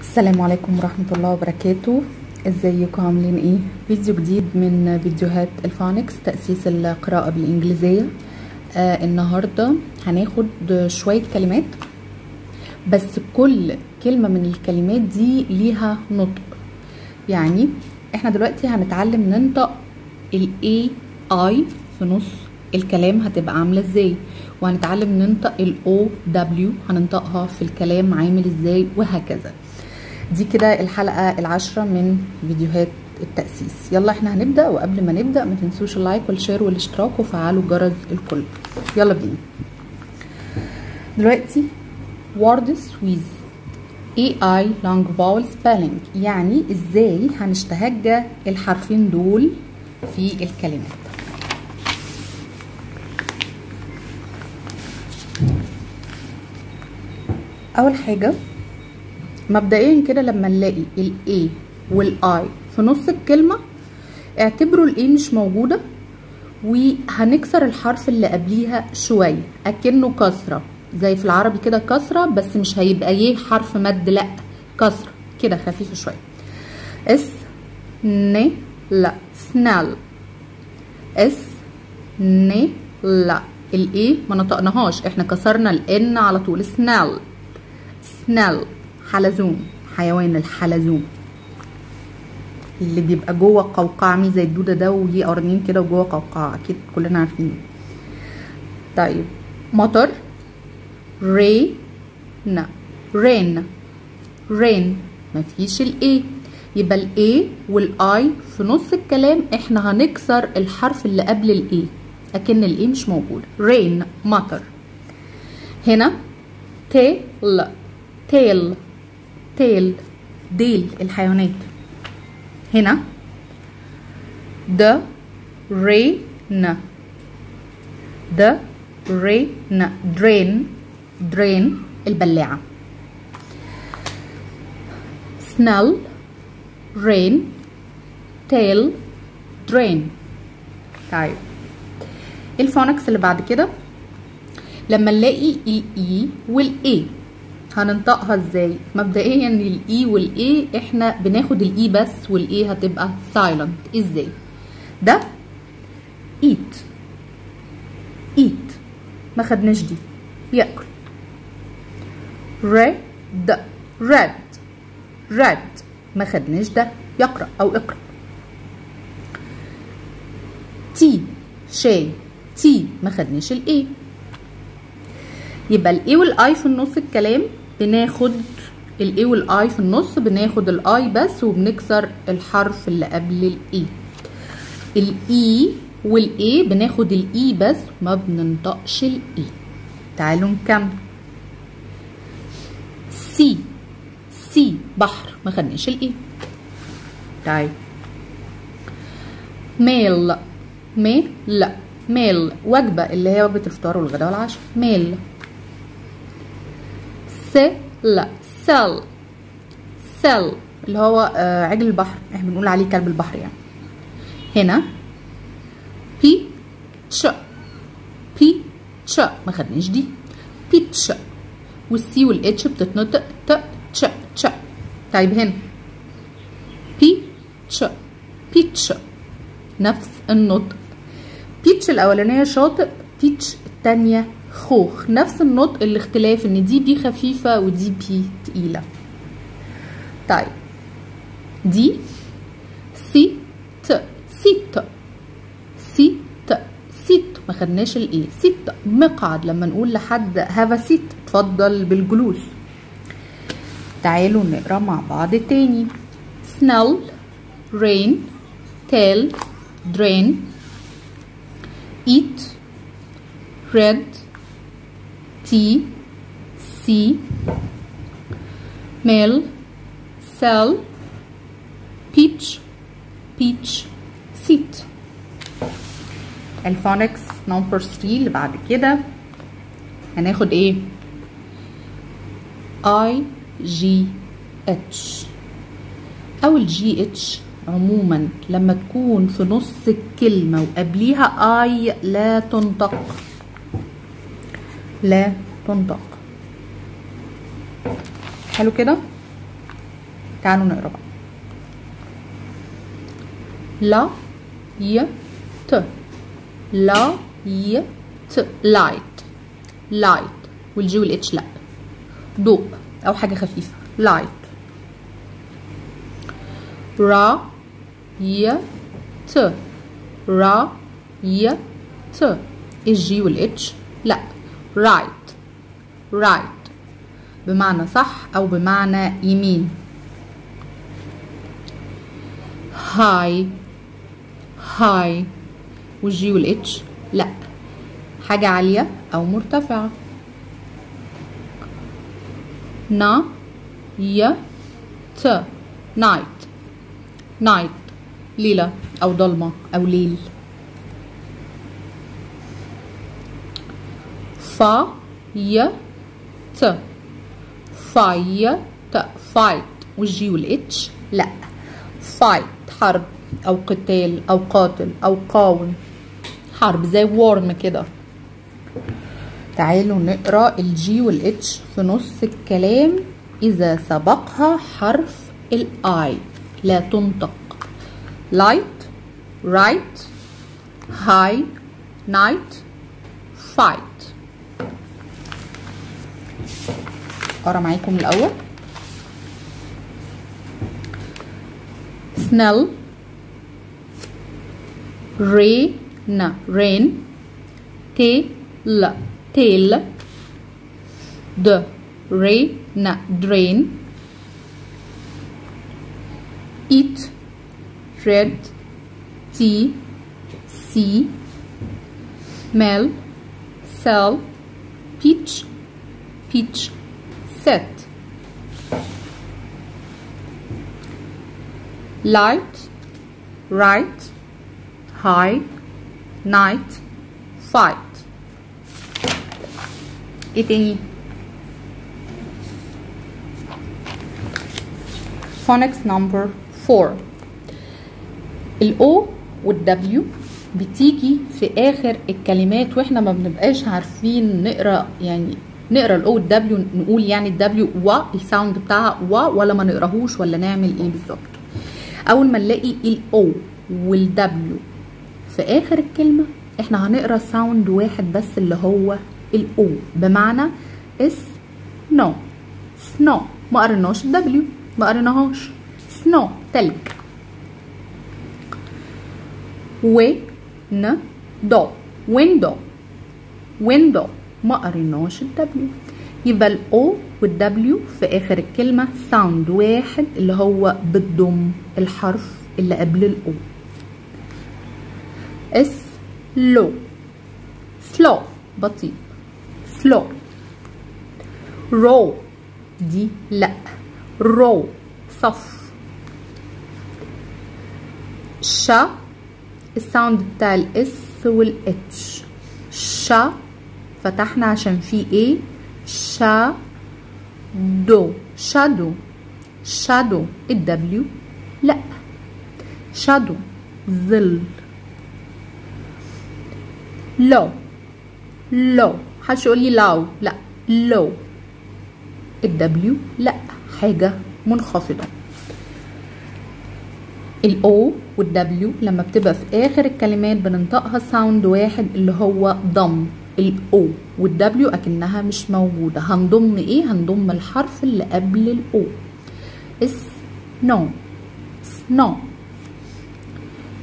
السلام عليكم ورحمة الله وبركاته. إزيكم؟ عاملين إيه؟ فيديو جديد من فيديوهات الفونكس تأسيس القراءة بالإنجليزية. آه النهاردة هناخد شوية كلمات بس كل كلمة من الكلمات دي ليها نطق. يعني إحنا دلوقتي هنتعلم ننطق ال I في نص الكلام هتبقى عاملة إزاي؟ وهنتعلم ننطق ال O W هننطقها في الكلام عامل إزاي؟ وهكذا. دي كده الحلقة العاشرة من فيديوهات التأسيس. يلا إحنا هنبدأ وقبل ما نبدأ ما تنسوش اللايك والشير والاشتراك وفعلوا جرس الكل. يلا بينا. دلوقتي words with AI long vowel spelling. يعني إزاي هنشتهج الحرفين دول في الكلمات؟ أول حاجة مبدئيا كده لما نلاقي ال A وال I في نص الكلمة اعتبروا ال A مش موجودة وهنكسر الحرف اللي قبليها شوية أكنه كسرة زي في العربي كده كسرة بس مش هيبقى يه حرف مد لأ كسرة كده خفيفة شوية. اس ن لا سنال. اس ن لا ال A ما نطقناهاش إحنا كسرنا ال N على طول snail. snail حلزون حيوان الحلزون اللي بيبقى جوه قوقعة عامل زي الدودة ده وليه قرنين كده وجوه قوقعة. أكيد كلنا عارفين. طيب مطر ري نا rain. rain. مفيش ال A يبقى ال A وال I في نص الكلام إحنا هنكسر الحرف اللي قبل ال A أكن ال A مش موجود. rain. مطر. هنا tail tail. tail. ديل. الحيوانات. هنا. ن. د. ري. ن. drain. drain. البلاعة. snail. rain. tail. drain. طيب. ال phonics اللي بعد كده. لما نلاقي ال E وال A هننطقها إزاي؟ مبدئيا الاي والاي إحنا بناخد الاي بس والاي هتبقى سايلنت إزاي؟ ده eat eat ما خدناش دي. يأكل. read read read ما خدناش ده. يقرأ أو اقرأ. tea شاي. tea ما خدناش ال A يبقى ال E وال A في النص الكلام بناخد ال E وال A في النص بناخد ال E بس وبنكسر الحرف اللي قبل الاي. الاي والاي بناخد الاي بس ما بننطقش ال A. تعالوا نكمل. sea sea بحر ما خدناش ال A. طيب. meal meal meal وجبة اللي هي وجبة الفطار والغداء والعشاء. meal. seal. seal. seal اللي هو آه عجل البحر. إحنا بنقول عليه كلب البحر يعني. هنا. بي تش بي تش ما خدناش دي. beach. وال C وال H بتتنطق ت تش تش. طيب هنا. بي تش peach. نفس النطق. beach الأولانية شاطئ peach الثانية خوخ نفس النطق الاختلاف إن دي B خفيفة ودي P تقيلة. طيب. دي سي ت. seat seat seat ما خدناش ال A seat مقعد. لما نقول لحد have seat اتفضل بالجلوس. تعالوا نقرأ مع بعض تاني. snail rain tail drain eat read tea sea meal seal beach peach seat. ال phonics number 3 اللي بعد كده. هناخد إيه؟ I G H. أو ال G H عموما لما تكون في نص الكلمة وقبليها I لا تنطق. لا تنطق. حلو كده؟ تعالوا نقرا بقى. لا ي ت. لا ي ت. light light وال G وال H لا. ضوء أو حاجة خفيفة. light را ي ت. را ي ت. ال G وال H لا. right right بمعنى صح أو بمعنى يمين. هاي هاي والجي والإتش؟ لا. حاجة عالية أو مرتفعة. نا ي. ت. night night ليلة أو ضلمة أو ليل. فا ي ت fight. fight. وال G وال H لا. fight. حرب. أو قتال. أو قاتل. أو قاوم حرب. زي war كده. تعالوا نقرأ ال G وال H في نص الكلام. إذا سبقها حرف ال I لا تنطق. Light. Right. High. Night. Fight. اقرا معاكم الأول. snail رينا rain تي لا تيل د رينا درين ايت ريد تي سي مل سال بيتش بيتش set. Light right high night fight. إيه تاني phonics number 4 ال O وال W بتيجي في آخر الكلمات وإحنا ما بنبقاش عارفين نقرأ يعني نقرا الاو والدبليو نقول يعني الدبليو و الساوند بتاعها و ولا ما نقراهوش ولا نعمل إيه بالظبط. أول ما نلاقي ال O وال W في آخر الكلمة إحنا هنقرا sound واحد بس اللي هو ال O بمعنى s no snow ما قريناش ال W ما قريناهاش snow تلج. win dow. window window ما قريناش الدبليو؟ يبقى الاو وال W في آخر الكلمة sound واحد اللي هو بتضم الحرف اللي قبل ال O s low slow بطيء. slow row دي لأ. row صف. sha ال sound بتاع ال S وال H sha فتحنا عشان في إيه؟ sha dow shadow. shadow ال W؟ لا. شادو. ظل. low. low. محدش يقول لي لاو لا. لو. الدبليو؟ لا. حاجة منخفضة. ال O وال W لما بتبقى في آخر الكلمات بننطقها sound واحد اللي هو ضم. ال O وال W أكنها مش موجودة. هنضم إيه؟ هنضم الحرف اللي قبل ال O. s no snow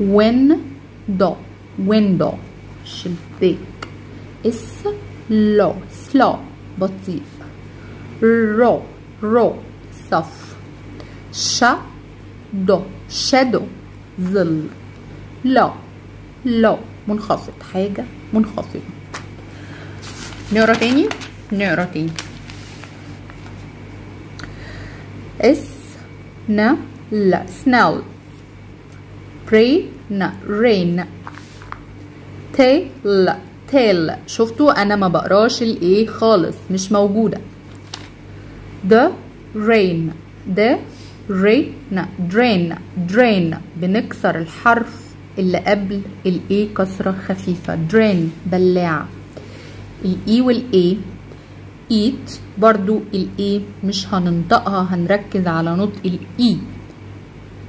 win dow window. شباك s low slow. بطيء. row. row. صف. sha dow shadow. ظل لا. لا. منخفض. حاجة منخفضة. نقرا تاني نقرا تاني اس ن لا سنال بري ن رين تيل تيل شفتوا أنا ما بقراش الايه خالص مش موجوده the rain the rain drain. Drain. بنكسر الحرف اللي قبل ال I كسره خفيفه drain بلاعه ال E وال A eat برضو ال A مش هننطقها هنركز على نطق ال E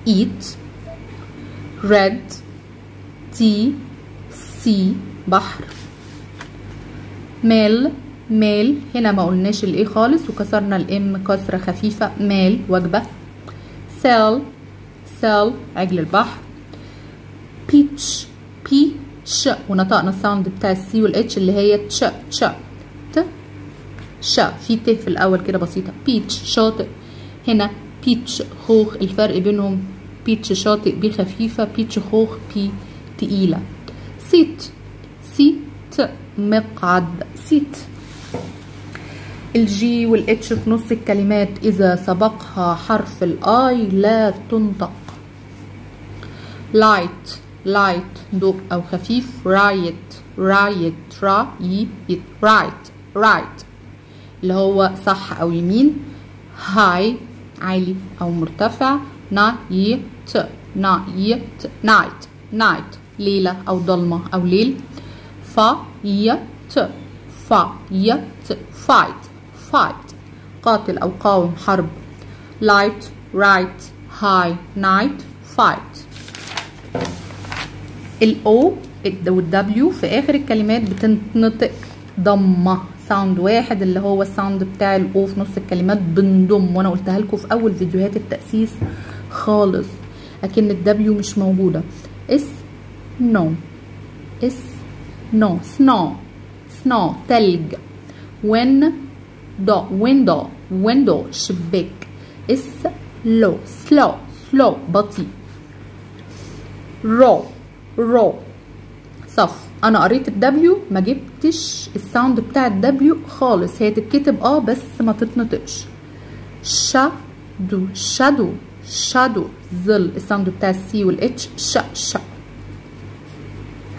eat. Red. Tea sea بحر. meal. meal. هنا ما قلناش ال A خالص وكسرنا ال M كسرة خفيفة. meal. وجبة. seal seal عجل البحر. beach beach ونطقنا ال sound بتاع ال C وال H اللي هي تش تش ت ش. في ت في الأول كده بسيطة. beach شاطئ. هنا peach خوخ. الفرق بينهم beach شاطئ. B خفيفة. peach خوخ. P تقيلة. seat seat مقعد. seat ال G وال H في نص الكلمات. إذا سبقها حرف ال I لا تنطق. light light ضوء أو خفيف right right right right right اللي هو صح أو يمين high عالي أو مرتفع night night night night ليلة أو ضلمة أو ليل. fight fight fight fight قاتل أو قاوم حرب. light right high night fight. ال O وال W في آخر الكلمات بتنطق ضمة. sound واحد اللي هو ال sound بتاع ال O في نص الكلمات بنضم وأنا قلتها لكم في أول فيديوهات التأسيس خالص. لكن ال W مش موجودة. s no s no snow snow تلج. Win dow window window شباك. s low slow. Slow. بطيء. row row صف. أنا قريت ال W ما جبتش ال sound بتاع ال W خالص. هي تتكتب آه بس ما تتنطقش. shadow shadow shadow ظل. ال sound بتاع السي والاتش شا شا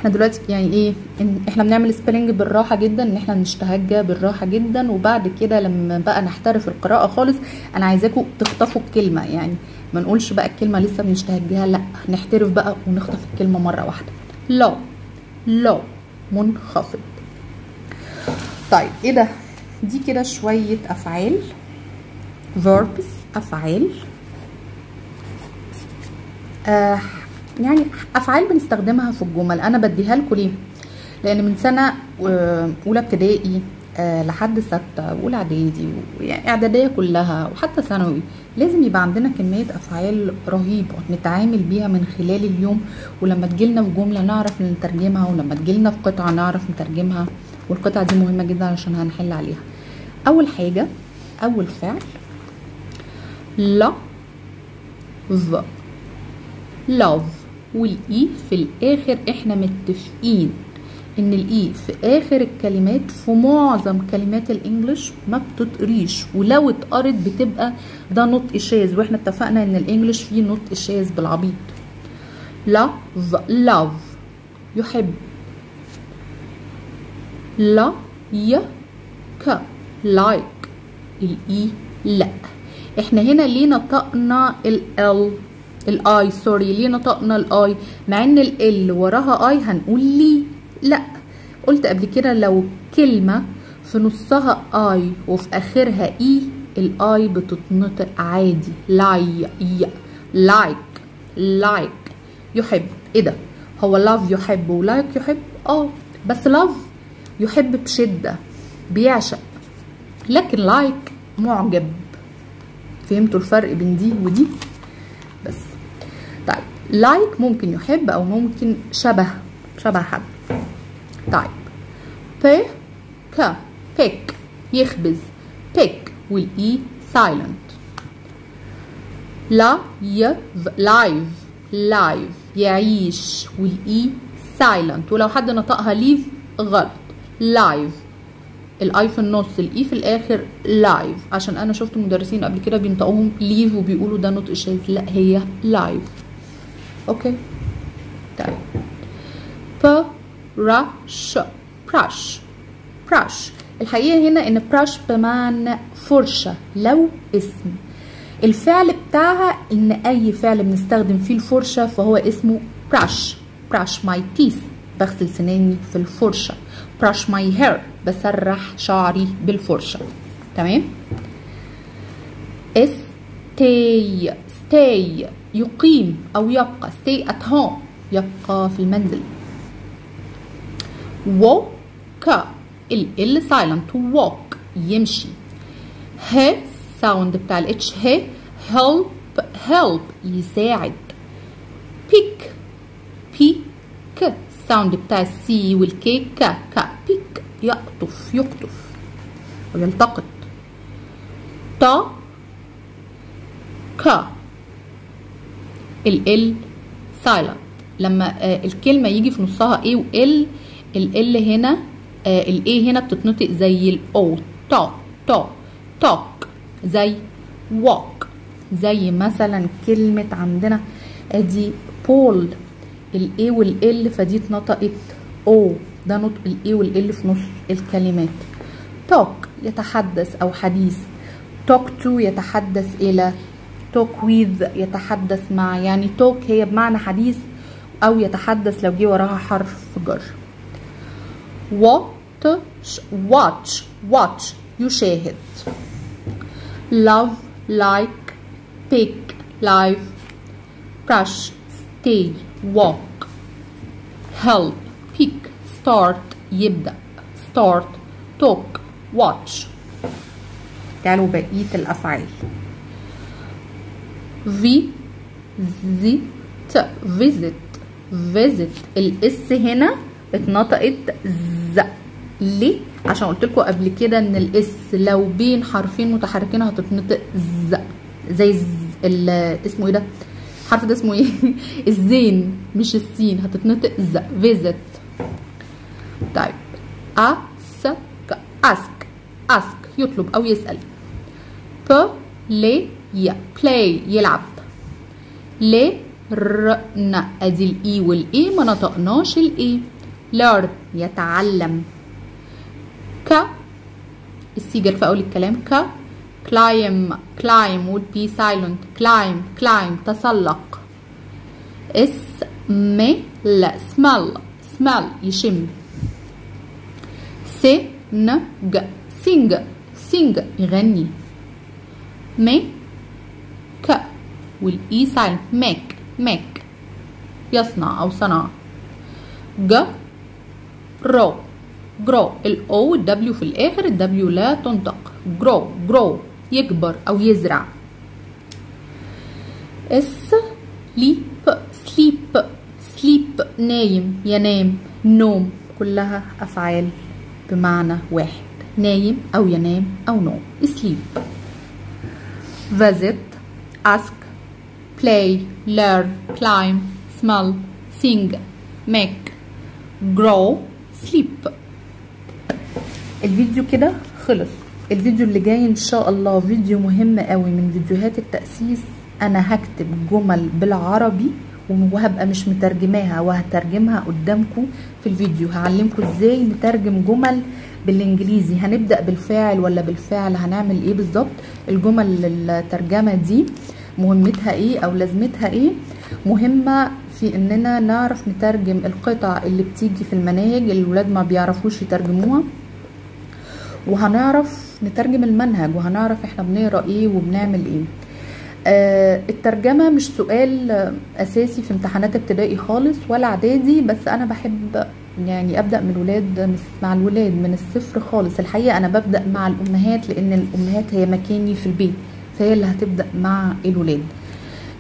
دلوقتي يعني إيه إن إحنا بنعمل spelling بالراحة جدا ان إحنا نشتهجى بالراحة جدا. وبعد كده لما بقى نحترف القراءة خالص أنا عايزاكم تخطفوا الكلمة. يعني ما نقولش بقى الكلمة لسه بنشتهجها لا نحترف بقى ونخطف الكلمة مرة واحدة. low low منخفض. طيب إيه ده؟ دي كده شوية أفعال. verbs أفعال. آه يعني أفعال بنستخدمها في الجمل أنا بديها لكم ليه؟ لأن من سنة أولى ابتدائي أه لحد ستة واولى إعدادي يعني إعدادية كلها وحتى ثانوي. لازم يبقى عندنا كمية أفعال رهيبة نتعامل بيها من خلال اليوم ولما تجيلنا في جملة نعرف نترجمها ولما تجيلنا في قطعة نعرف نترجمها والقطعة دي مهمة جدا علشان هنحل عليها. أول حاجة أول فعل لا love والإي في الآخر إحنا متفقين إن الإي في آخر الكلمات في معظم كلمات الإنجليش ما بتتقريش ولو اتقرت بتبقى ده نطق شاذ وإحنا اتفقنا إن الإنجليش فيه نطق شاذ بالعبيط. love love يحب. لا ي ك like. الإي لا. إحنا هنا ليه نطقنا ال؟ الآي سوري ليه نطقنا الآي؟ مع إن ال وراها آي هنقول لي لأ. قلت قبل كده لو كلمة في نصها آي وفي آخرها اي الآي بتتنطق عادي. لاي like like يحب. إيه ده؟ هو love يحب و like يحب؟ آه. بس love يحب بشدة بيعشق. لكن like معجب. فهمتوا الفرق بين دي ودي؟ like ممكن يحب أو ممكن شبه شبه حد. طيب. ب ك bake يخبز. bake وال e silent لا ي live live يعيش وال e silent ولو حد نطقها live غلط. live ال i في النص ال e في الآخر live عشان أنا شفت مدرسين قبل كده بينطقوهم live وبيقولوا ده نطق شاذ لا هي live okay طيب brush brush brush الحقيقة هنا إن brush بمعنى فرشة لو اسم. الفعل بتاعها إن أي فعل بنستخدم فيه الفرشة فهو اسمه brush brush my teeth بغسل سناني في الفرشة. Brush my hair. بسرح شعري بالفرشة. تمام؟ Stay stay يقيم أو يبقى. stay at home يبقى في المنزل. walk ال ال silent walk يمشي. ه sound بتاع ال h ه help help يساعد. pick pick sound بتاع السي والكي ك ك pick يقطف يقطف. ويلتقط تا ك ال ال silent. لما آه الكلمة يجي في نصها A و ال L هنا آه ال A هنا بتتنطق زي ال O. Talk talk talk. زي walk. زي مثلا كلمة عندنا ادي بول ال A وال L فدي اتنطقت O. ده نطق ال A وال L في نص الكلمات. Talk يتحدث أو حديث. Talk to يتحدث إلى talk with يتحدث مع يعني talk هي بمعنى حديث أو يتحدث لو جه وراها حرف جر watch watch watch يشاهد love like pick live brush stay walk help pick start يبدأ start talk watch تعالوا بقية الأفعال visit visit visit. ال s هنا اتنطقت ز. ليه؟ عشان قلت لكم قبل كده إن ال s لو بين حرفين متحركين هتتنطق ز. زي ال- اسمه إيه ده؟ الحرف ده اسمه إيه؟ الزين مش السين. هتتنطق ز. visit. طيب. ask ask ask. يطلب أو يسأل. ي play يلعب. ل ر ن أدي ال e وال e ما نطقناش ال e. learn يتعلم. ك السي جر في اول الكلام ك climb climb would be silent. climb climb تسلق. smell smell smell يشم. سينج سينج يغني. م make والاي سايلنت make make يصنع أو صنع. ج. grow. grow الاو والدبليو في الآخر الدبليو لا تنطق. grow. grow. يكبر أو يزرع. Sleep sleep. sleep. نايم. ينام. نوم. كلها أفعال بمعنى واحد. نايم أو ينام أو نوم. sleep. visit. Ask play learn climb smell sing make grow sleep. الفيديو كده خلص. الفيديو اللي جاي إن شاء الله فيديو مهم قوي من فيديوهات التأسيس. أنا هكتب جمل بالعربي وهبقى مش مترجماها وهترجمها قدامكم في الفيديو. هعلمكم إزاي نترجم جمل بالإنجليزي. هنبدأ بالفاعل ولا بالفعل هنعمل إيه بالظبط؟ الجمل الترجمة دي مهمتها إيه أو لازمتها إيه. مهمة في إننا نعرف نترجم القطع اللي بتيجي في المناهج اللي الولاد ما بيعرفوش يترجموها. وهنعرف نترجم المنهج وهنعرف إحنا بنقرأ إيه وبنعمل إيه. آه الترجمة مش سؤال أساسي في امتحانات ابتدائي خالص ولا إعدادي بس أنا بحب يعني أبدأ من الولاد مع الولاد من الصفر خالص. الحقيقة أنا ببدأ مع الأمهات لأن الأمهات هي مكاني في البيت. فهي اللي هتبدأ مع الولاد.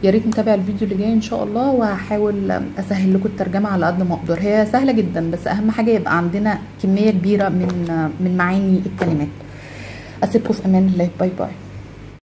يا ريت نتابع الفيديو اللي جاي إن شاء الله وهحاول أسهل لكم الترجمة على قد ما أقدر. هي سهلة جدا بس أهم حاجة يبقى عندنا كمية كبيرة من من معاني الكلمات. أسيبكم في أمان الله. bye bye